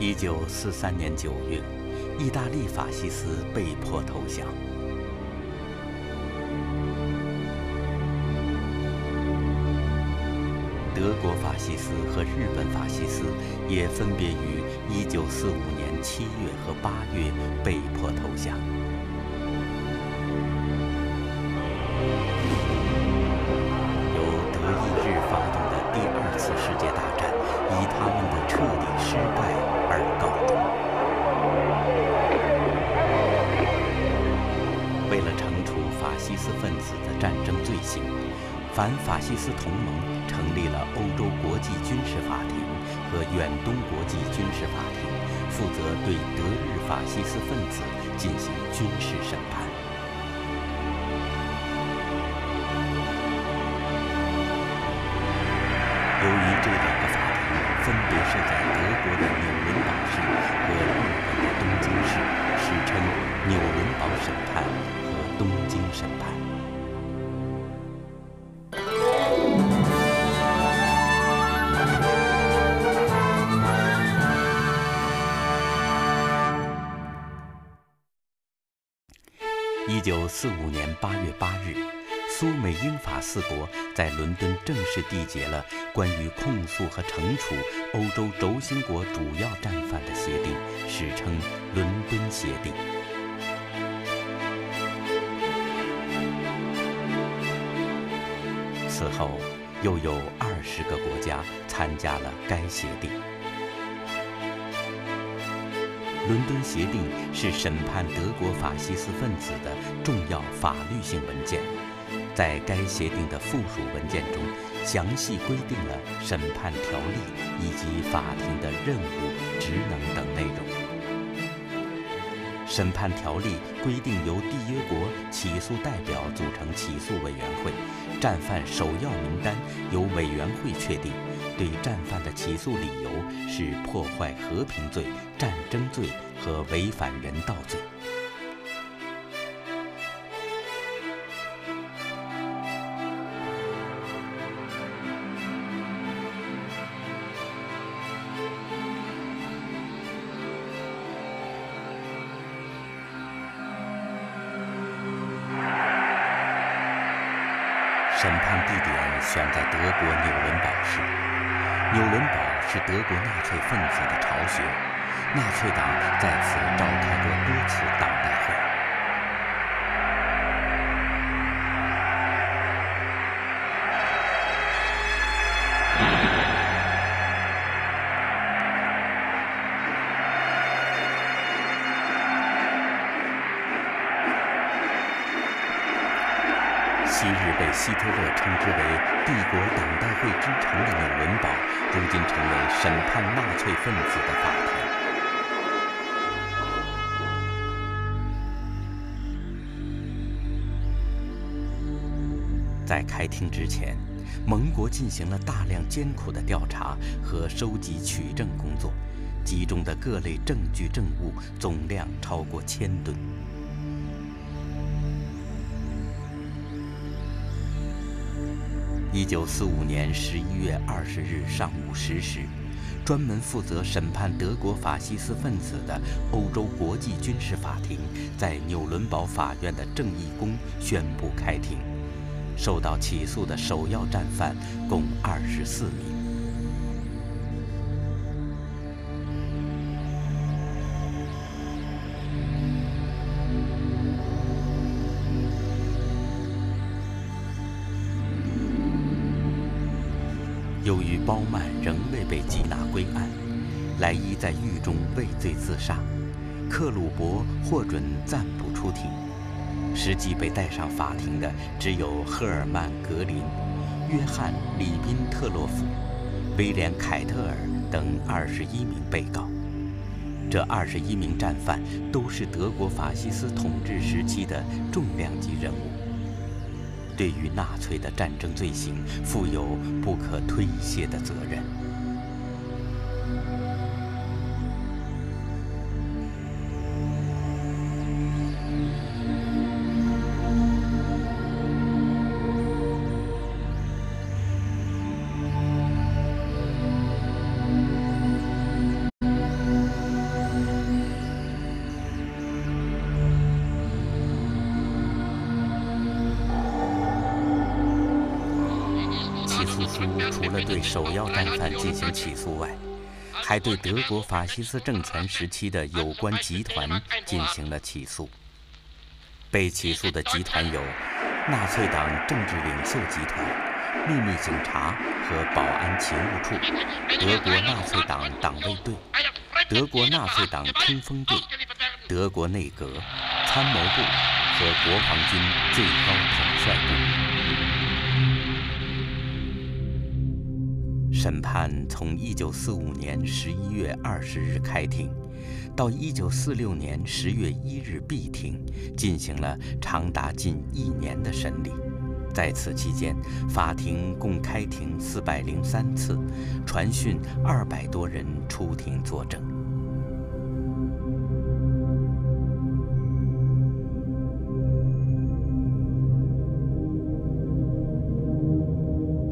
一九四三年九月，意大利法西斯被迫投降。德国法西斯和日本法西斯也分别于一九四五年七月和八月被迫投降。反法西斯同盟成立了欧洲国际军事法庭和远东国际军事法庭，负责对德日法西斯分子进行军事审判。由于这两个法庭分别设在德国的纽伦堡市和日本的东京市，史称纽伦堡审判和东京审判。四五年八月八日，苏美英法四国在伦敦正式缔结了关于控诉和惩处欧洲轴心国主要战犯的协定，史称《伦敦协定》。此后，又有二十个国家参加了该协定。伦敦协定是审判德国法西斯分子的重要法律性文件，在该协定的附属文件中，详细规定了审判条例以及法庭的任务、职能等内容。审判条例规定由缔约国起诉代表组成起诉委员会，战犯首要名单由委员会确定。对战犯的起诉理由是破坏和平罪、战争罪和违反人道罪。德国纳粹分子的巢穴，纳粹党在此召开过多次党代会。昔日被希特勒称之为“帝国党代会之城”的如今成为审判纳粹分子的法庭。在开庭之前，盟国进行了大量艰苦的调查和收集取证工作，集中的各类证据证物总量超过千吨。一九四五年十一月二十日上午十时，专门负责审判德国法西斯分子的欧洲国际军事法庭在纽伦堡法院的正义宫宣布开庭。受到起诉的首要战犯共二十四名。包曼仍未被缉拿归案，莱伊在狱中畏罪自杀，克鲁伯获准暂不出庭。实际被带上法庭的只有赫尔曼·格林、约翰·里宾特洛夫、威廉·凯特尔等二十一名被告。这二十一名战犯都是德国法西斯统治时期的重量级人物。对于纳粹的战争罪行，负有不可推卸的责任。对首要战犯进行起诉外，还对德国法西斯政权时期的有关集团进行了起诉。被起诉的集团有纳粹党政治领袖集团、秘密警察和保安勤务处、德国纳粹党党卫队、德国纳粹党冲锋队、德国内阁、参谋部和国防军最高统帅部。审判从1945年11月20日开庭，到1946年10月1日闭庭，进行了长达近一年的审理。在此期间，法庭共开庭403次，传讯200多人出庭作证。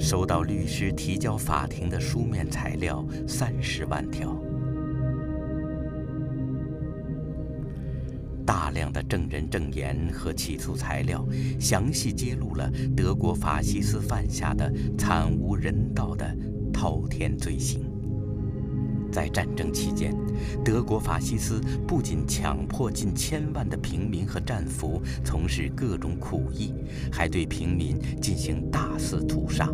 收到律师提交法庭的书面材料三十万条，大量的证人证言和起诉材料，详细揭露了德国法西斯犯下的惨无人道的滔天罪行。在战争期间，德国法西斯不仅强迫近千万的平民和战俘从事各种苦役，还对平民进行大肆屠杀。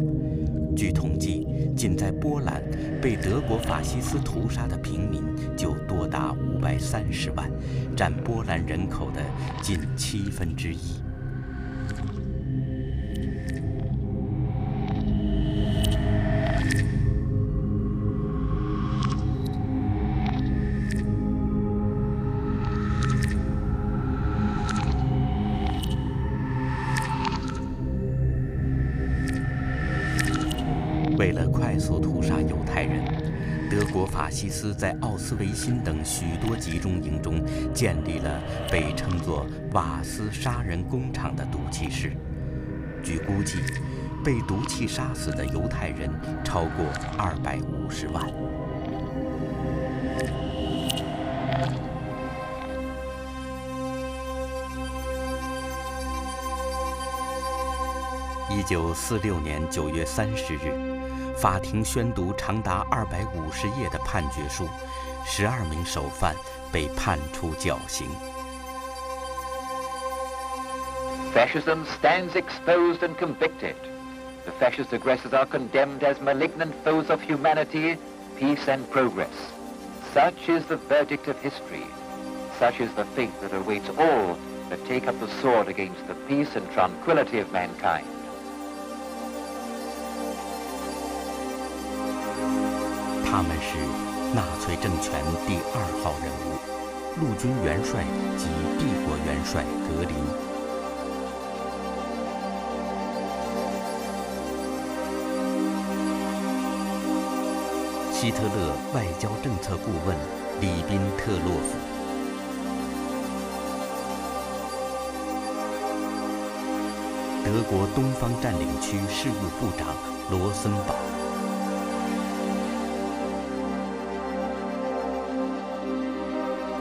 据统计，仅在波兰，被德国法西斯屠杀的平民就多达五百三十万，占波兰人口的近七分之一。在奥斯维辛等许多集中营中建立了被称作“瓦斯杀人工厂”的毒气室。据估计，被毒气杀死的犹太人超过二百五十万。一九四六年九月三十日。法庭宣读长达二百五十页的判决书，十二名首犯被判处绞刑。Fascism stands exposed and convicted. The fascist aggressors are condemned as malignant foes of humanity, peace and progress. Such is the verdict of history. Such is the fate that awaits all that take up the sword against the peace and tranquility of mankind. 他们是纳粹政权第二号人物，陆军元帅及帝国元帅格林。希特勒外交政策顾问里宾特洛夫，德国东方占领区事务部长罗森堡。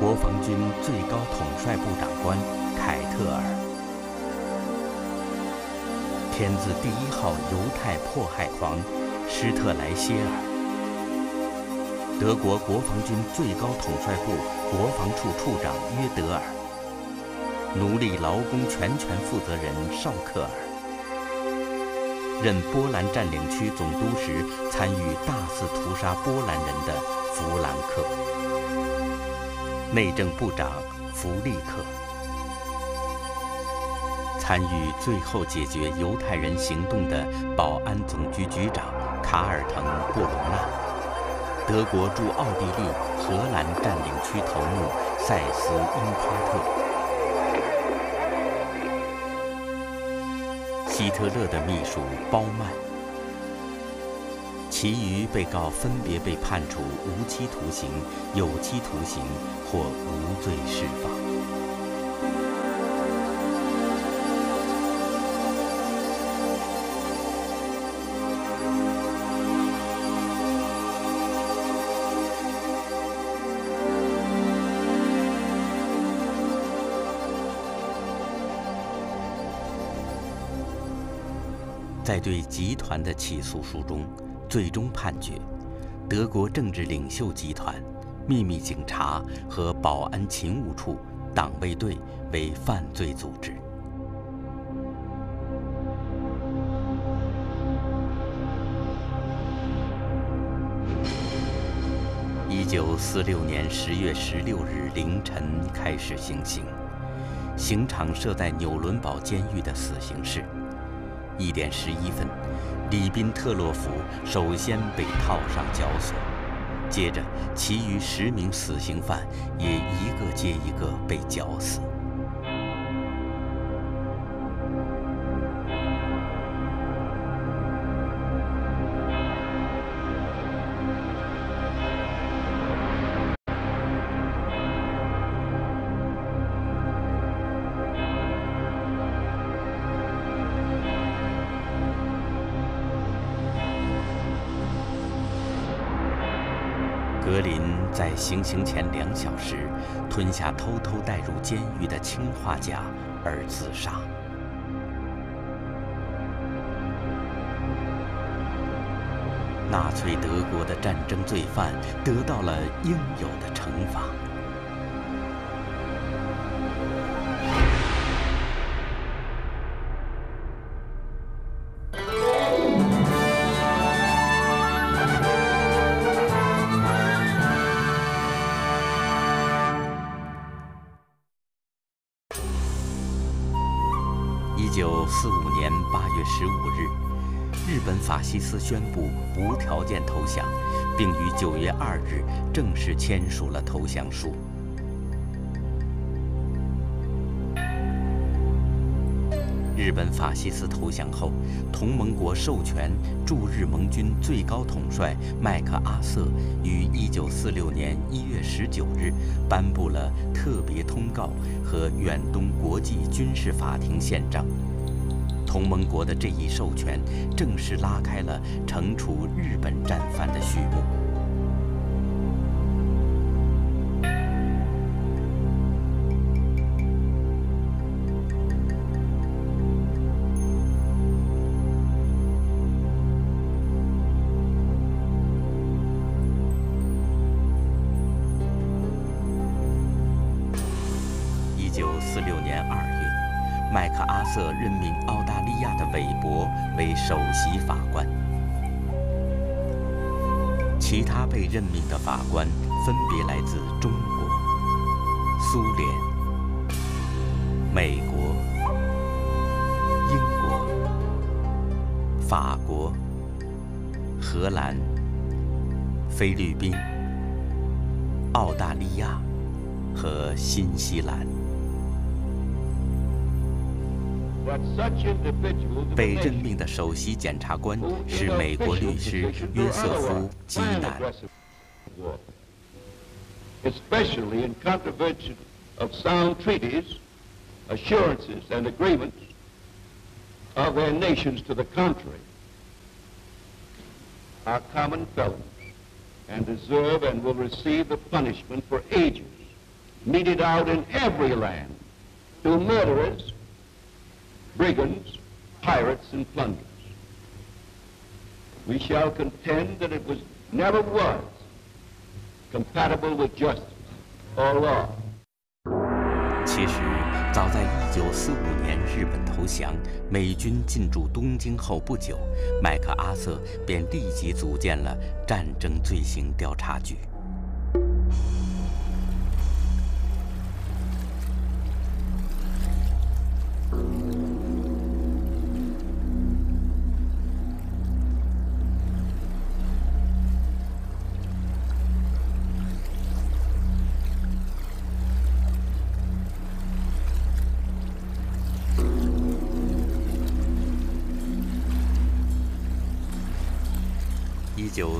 国防军最高统帅部长官凯特尔，天字第一号犹太迫害狂施特莱歇尔，德国国防军最高统帅部国防处处长约德尔，奴隶劳工全权负责人绍克尔，任波兰占领区总督时参与大肆屠杀波兰人的弗兰克。内政部长弗利克参与最后解决犹太人行动的保安总局局长卡尔滕布隆纳，德国驻奥地利、荷兰占领区头目塞斯因夸特，希特勒的秘书包曼。其余被告分别被判处无期徒刑、有期徒刑或无罪释放。在对集团的起诉书中。最终判决，德国政治领袖集团、秘密警察和保安勤务处党卫队为犯罪组织。一九四六年十月十六日凌晨开始行刑，刑场设在纽伦堡监狱的死刑室。一点十一分，里宾特洛甫首先被套上绞索，接着其余十名死刑犯也一个接一个被绞死。行刑前两小时吞下偷偷带入监狱的氰化钾而自杀。纳粹德国的战争罪犯得到了应有的惩罚。法西斯宣布无条件投降，并于九月二日正式签署了投降书。日本法西斯投降后，同盟国授权驻日盟军最高统帅麦克阿瑟于1946年1月19日颁布了特别通告和远东国际军事法庭宪章。同盟国的这一授权，正式拉开了惩处日本战犯的序幕。和新西兰。被任命的首席检察官是美国律师约瑟夫·基南。 especially in contravention of sound treaties, assurances, and agreements of their nations to the contrary, are common felons and deserve and will receive the punishment for ages meted out in every land to murderers, brigands, pirates, and plunderers. We shall contend that it was never was compatible with justice or law. 其实，早在1945年日本投降、美军进驻东京后不久，麦克阿瑟便立即组建了战争罪行调查局。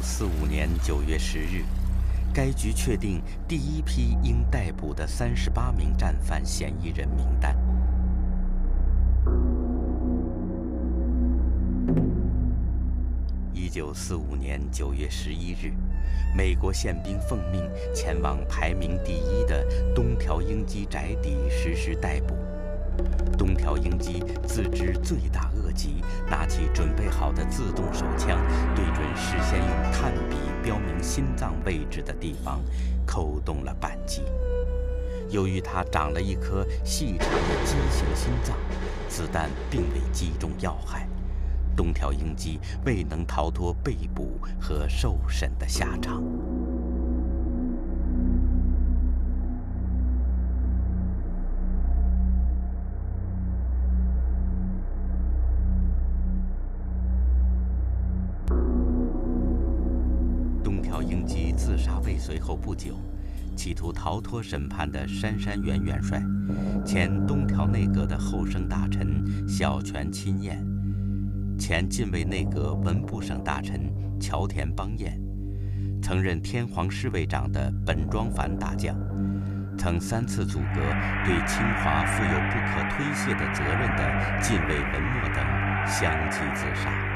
四五年九月十日，该局确定第一批应逮捕的三十八名战犯嫌疑人名单。一九四五年九月十一日，美国宪兵奉命前往排名第一的东条英机宅邸实施逮捕。东条英机自知罪大恶极，拿起准备好的自动手枪，对准事先用炭笔标明心脏位置的地方，扣动了扳机。由于他长了一颗细长的畸形心脏，子弹并未击中要害，东条英机未能逃脱被捕和受审的下场。随后不久。企图逃脱审判的杉山元元帅，前东条内阁的后生大臣小泉亲彦，前近卫内阁文部省大臣桥田邦彦，曾任天皇侍卫长的本庄繁大将，曾三次阻隔对清华负有不可推卸的责任的近卫文墨等，相继自杀。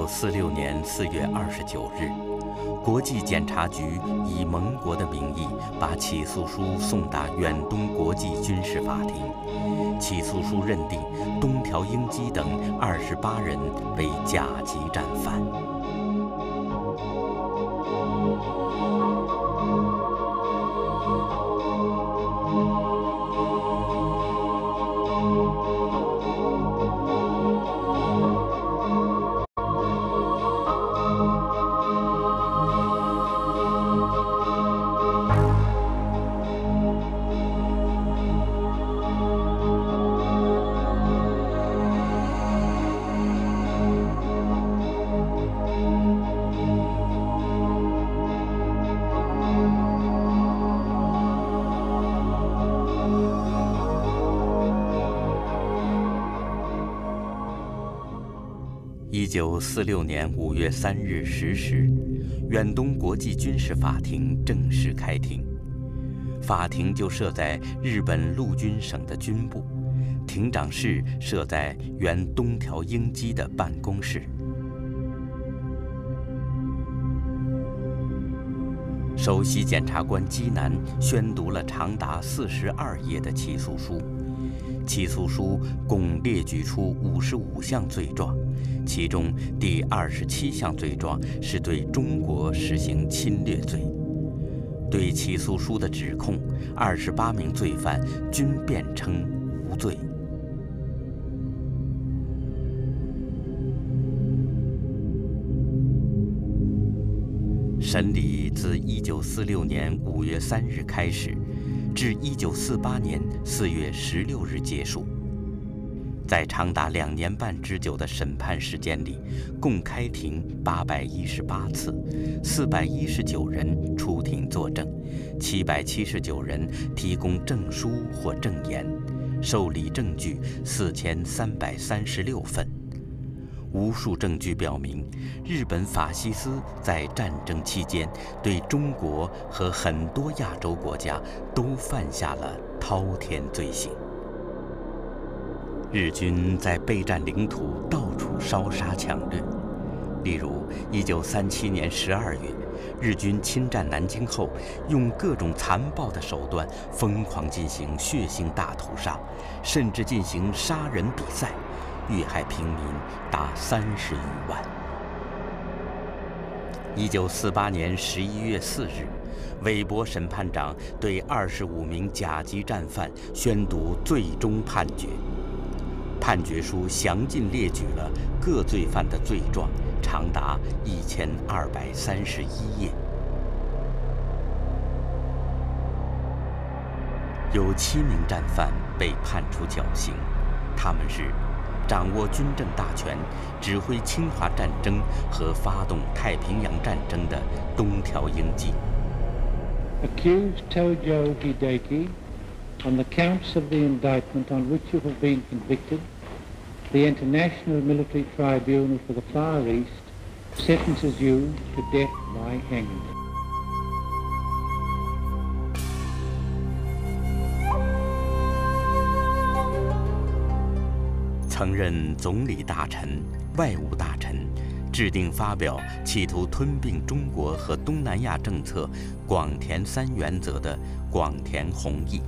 九四六年四月二十九日，国际检察局以盟国的名义把起诉书送达远东国际军事法庭。起诉书认定东条英机等二十八人为甲级战犯。九四六年五月三日十时，远东国际军事法庭正式开庭。法庭就设在日本陆军省的军部，庭长室设在原东条英机的办公室。首席检察官基南宣读了长达四十二页的起诉书。起诉书共列举出五十五项罪状，其中第二十七项罪状是对中国实行侵略罪。对起诉书的指控，二十八名罪犯均辩称无罪。审理自一九四六年五月三日开始。至一九四八年四月十六日结束，在长达两年半之久的审判时间里，共开庭八百一十八次，四百一十九人出庭作证，七百七十九人提供证书或证言，受理证据四千三百三十六份。无数证据表明，日本法西斯在战争期间对中国和很多亚洲国家都犯下了滔天罪行。日军在备战领土到处烧杀抢掠，例如1937年12月，日军侵占南京后，用各种残暴的手段疯狂进行血腥大屠杀，甚至进行杀人比赛。遇害平民达三十余万。一九四八年十一月四日，韦伯审判长对二十五名甲级战犯宣读最终判决。判决书详尽列举了各罪犯的罪状，长达一千二百三十一页。有七名战犯被判处绞刑，他们是。掌握军政大权、指挥侵华战争和发动太平洋战争的东条英机。Accused Tojo Hideki. on the counts of the indictment on which you have been convicted, the International Military Tribunal for the Far East sentences you to death by hanging. 曾任总理大臣、外务大臣，制定发表企图吞并中国和东南亚政策“广田三原则”的广田弘毅。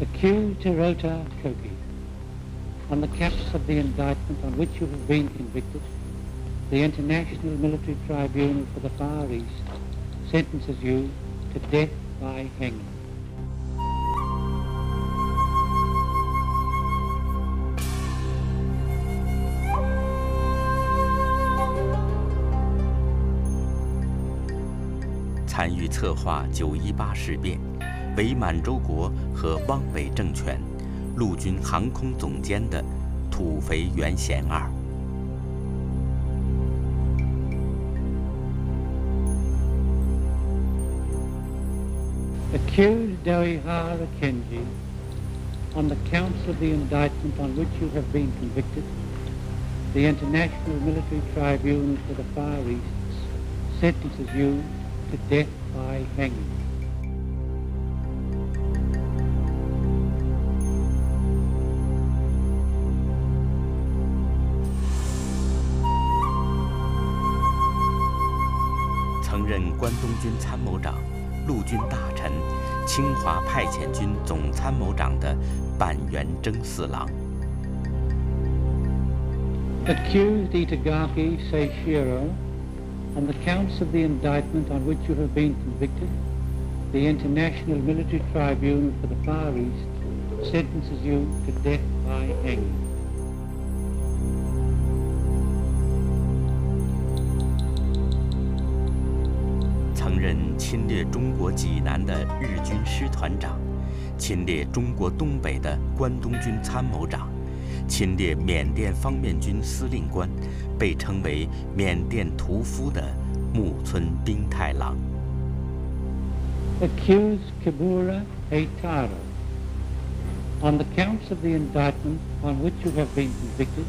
Accused Hirota Kogi, on the counts of the indictment on which you have been convicted, the International Military Tribunal for the Far East sentences you to death by hanging. 参与策划九一八事变， 伪满洲国和汪伪政权，陆军航空总监的土肥原贤二。Accused Doihara Kenji, on the counts of the indictment on which you have been convicted, the International Military Tribunal for the Far East sentences you to death by hanging. 关东军参谋长、陆军大臣、清华派遣军总参谋长的板垣征四郎。Accused Itagaki Seishiro on the counts of the indictment on which you have been convicted, the International Military Tribunal for the Far East sentences you to death by hanging. 侵略中国济南的日军师团长，侵略中国东北的关东军参谋长。侵略缅甸方面军司令官，被称为“缅甸屠夫”的木村兵太郎。Accused Kibura Eitaro, on the counts of the indictment on which you have been convicted,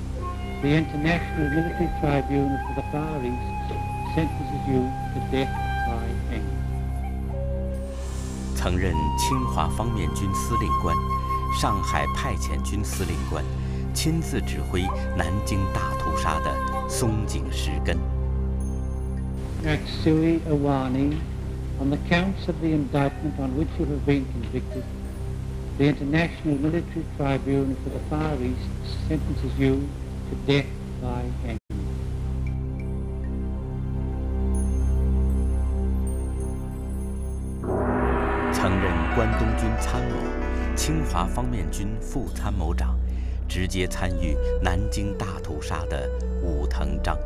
the International Military Tribunal for the Far East sentences you to death. 曾任清华方面军司令官，上海派遣军司令官。亲自指挥南京大屠杀的松井石根。Matsui Awani, on the counts of the indictment on which you have been convicted, the International Military Tribunal for the Far East sentences you to death by hanging. 参谋、清华方面军副参谋长。直接参与南京大屠杀的武藤章，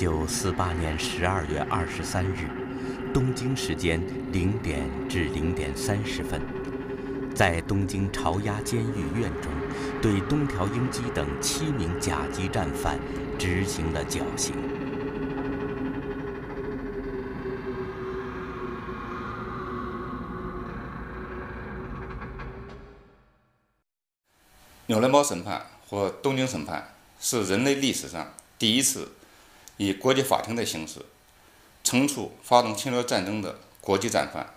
九四八年十二月二十三日，东京时间零点至零点三十分，在东京朝鸭监狱院中，对东条英机等七名甲级战犯执行了绞刑。纽伦堡审判或东京审判是人类历史上第一次以国际法庭的形式惩处发动侵略战争的国际战犯。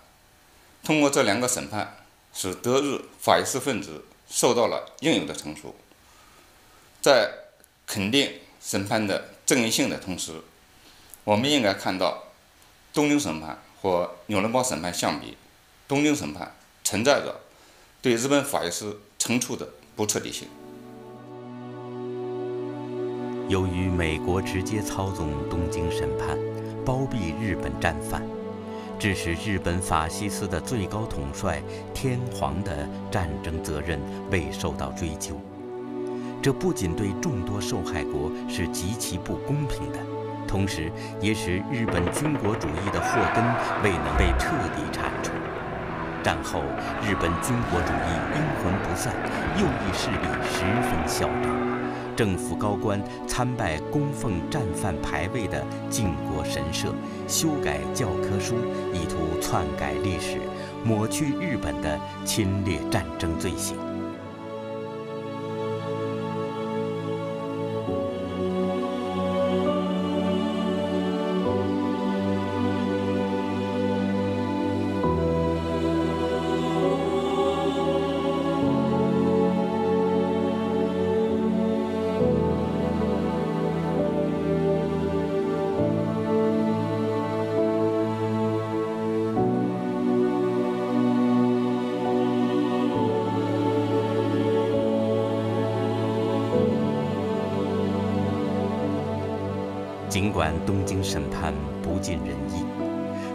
通过这两个审判，使德日法西斯分子受到了应有的惩处。在肯定审判的正义性的同时，我们应该看到，东京审判和纽伦堡审判相比，东京审判存在着对日本法西斯惩处的。不彻底性。由于美国直接操纵东京审判，包庇日本战犯，致使日本法西斯的最高统帅天皇的战争责任未受到追究。这不仅对众多受害国是极其不公平的，同时也使日本军国主义的祸根未能被彻底铲除。战后，日本军国主义阴魂不散，右翼势力十分嚣张。政府高官参拜供奉战犯牌位的靖国神社，修改教科书，意图篡改历史，抹去日本的侵略战争罪行。尽管东京审判不尽人意，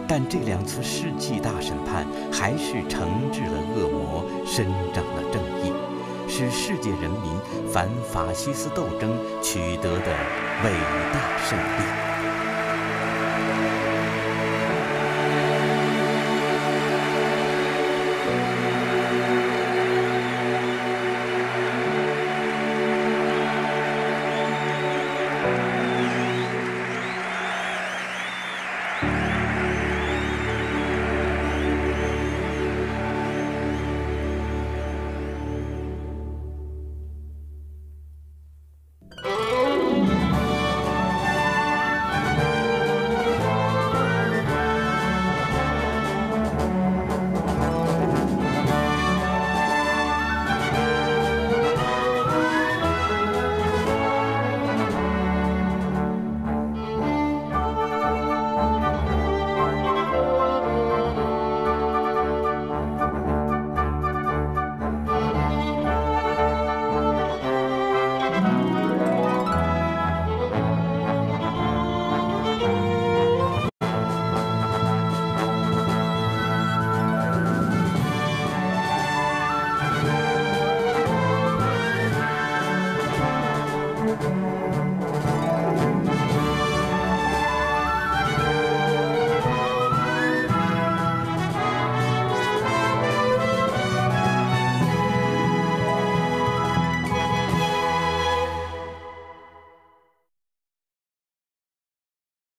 但这两次世纪大审判还是惩治了恶魔，伸张了正义，是世界人民反法西斯斗争取得的伟大胜利。